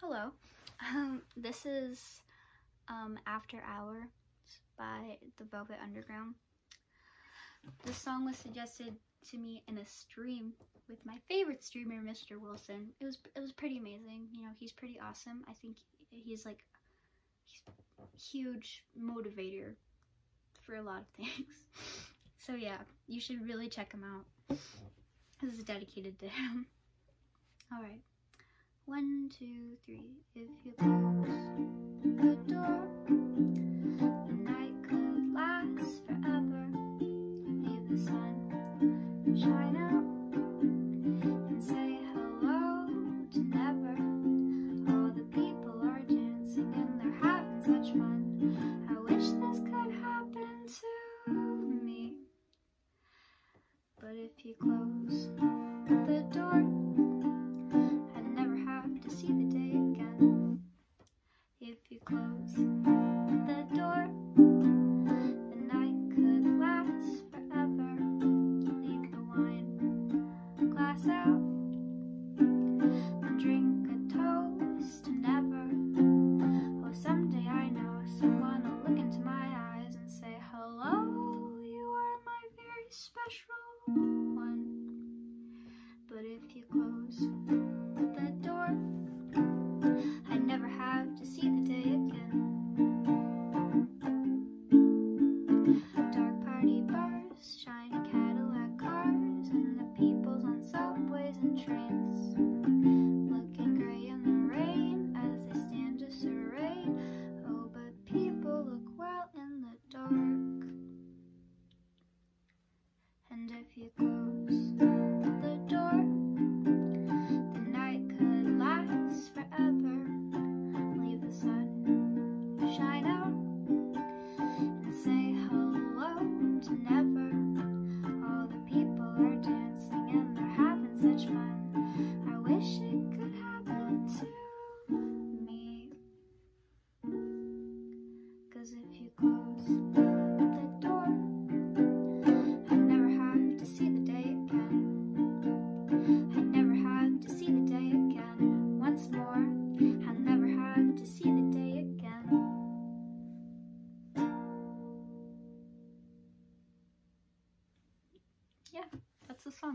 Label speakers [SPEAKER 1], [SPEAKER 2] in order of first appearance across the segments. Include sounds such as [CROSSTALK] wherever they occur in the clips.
[SPEAKER 1] Hello. Um, this is um, After Hour by the Velvet Underground. This song was suggested to me in a stream with my favorite streamer, Mr. Wilson. It was it was pretty amazing. You know, he's pretty awesome. I think he's like he's huge motivator for a lot of [LAUGHS] things. So yeah, you should really check him out. This is dedicated to him. [LAUGHS] Alright. One, two, three. If you close the door, the night could last forever. Leave the sun shine out and say hello to never. All the people are dancing and they're having such fun. I wish this could happen to me. But if you close Dark party bars, shiny And if you close the door, the night could last forever. Leave the sun shine out and say hello to never. All the people are dancing and they're having such fun. I wish it could happen to me. Cause if you close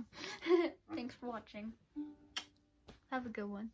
[SPEAKER 1] [LAUGHS] Thanks for watching. Have a good one.